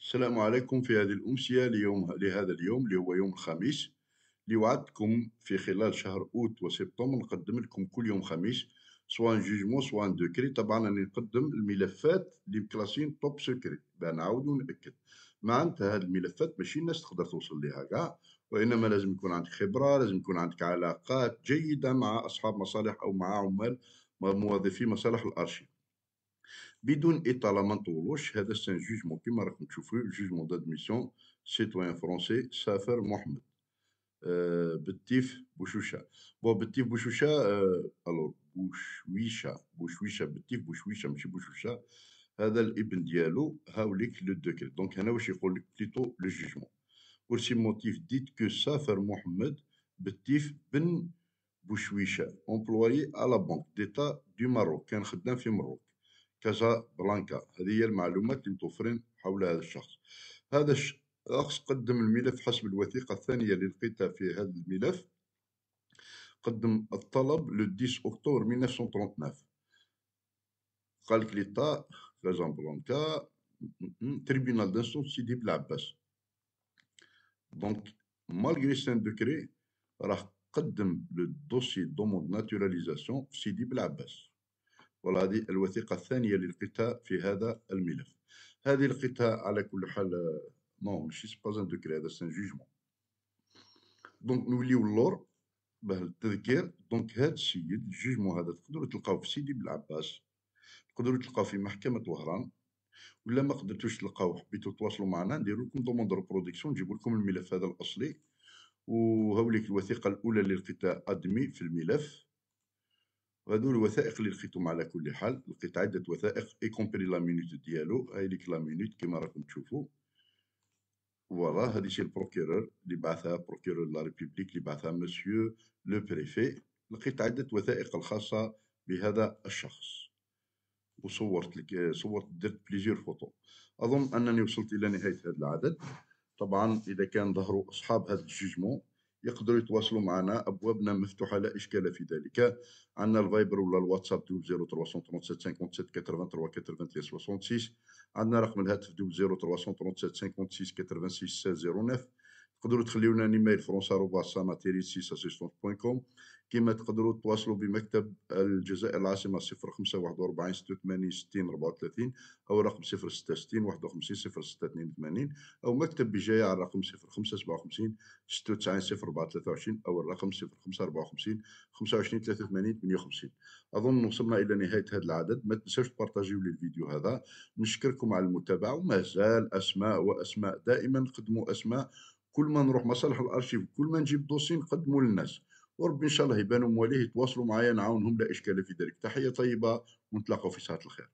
السلام عليكم في هذه الأمسية ليوم لهذا اليوم اللي هو يوم الخميس اللي وعدتكم في خلال شهر أوت وسبتمبر نقدم لكم كل يوم خميس سواء jugement سواء décret طبعا راني نقدم الملفات اللي مكلاسين top secret نعاود ونأكد معناتها هذه الملفات ماشي الناس تقدر توصل لها كاع وإنما لازم يكون عندك خبرة لازم يكون عندك علاقات جيدة مع أصحاب مصالح أو مع عمال موظفي مصالح الأرشيف. بدون اطاله ما نطولوش هذا سان جوجمون كيما راكم تشوفوا جوجمون دادميسيون سيتوان فرونسي سافر محمد أه بالتيف بوشوشه بون بالتيف بوشوشه أه الور بوشويشه بوشويشه بالتيف بوشويشه ماشي بوشوشه هذا الابن ديالو هاوليك لو دوكري دونك هنا واش يقول لك بليتو لو جوجمون ورسي موتيف ديت كو سافر محمد بالتيف بن بوشويشه امبلويي على بنك ديتا دو ماروك كان خدام في مروك كازا بلانكا. هذه هي المعلومات اللي متوفرين حول هذا الشخص. هذا الشخص قدم الملف حسب الوثيقة الثانية اللي لقيتها في هذا الملف. قدم الطلب لو 10 أكتوبر 1939 قال لك ليتا كازا بلانكا تريبينال دانسون سيدي بلعباس دونك مالغري سان دوكري راه قدم لو dossier demande naturalisation في سيدي بلعباس وهذه الوثيقة الثانية لقيتها في هذا الملف. هذه لقيتها على كل حال non ماشي c'est pas un décret هذا c'est un jugement donc نوليو اللور باه التذكير. دونك هذا السيد ال jugement هذا تقدروا تلقاوه في سيدي بالعباس. تقدروا تلقاوه في محكمة وهران. ولا ما قدرتوش تلقاوه حبيتو تواصلوا معنا نديرو لكم demande reproduction نجيبو لكم الملف هذا الأصلي. وهوليك الوثيقة الأولى لقيتها أدمي في الملف. وهذو الوثائق اللي لقيتهم على كل حال. لقيت عدة وثائق y compris la minute ديالو هاي ليك la minute كيما راكم تشوفوا. voilà هذه شي ال procureur اللي بعثها procureur la République اللي بعثها monsieur le préfet لقيت عدة وثائق الخاصة بهذا الشخص. وصورت لك صورت درت plusieurs photos أظن أنني وصلت إلى نهاية هذا العدد. طبعا إذا كان ظهروا أصحاب هذا ال jugement يقدروا يتواصلوا معنا ابوابنا مفتوحه لا اشكال في ذلك عندنا ال Viber ولا الواتساب 00337 57 83 83 66 عندنا رقم الهاتف 00337 56 86 16 09 تقدروا تخليو لنا email France arobase sana tiret six assistance point com. كما تقدروا تواصلوا بمكتب الجزائر الرقم صفر ستة ستين واحد وخمسين صفر ستة اثنين وثمانين أو مكتب بجاية على الرقم صفر خمسة سبعة وخمسين ستة وتسعين صفر ربعة ثلاثة وعشرين أو الرقم صفر خمسة أربعة وخمسين خمسة وعشرين ثلاثة وثمانين ثمانية وخمسين أظن وصلنا إلى نهاية هذا العدد. ما تنساوش تبارطاجيو لي الفيديو هذا. نشكركم على المتابعة وما زال أسماء وأسماء دائما نقدموا أسماء كل ما نروح مصالح الأرشيف كل ما نجيب دوسي نقدمه للناس. وربي إن شاء الله يبانوا مواليه يتواصلوا معايا نعاونهم لا إشكال في ذلك. تحية طيبة ونتلاقاو في ساعه الخير.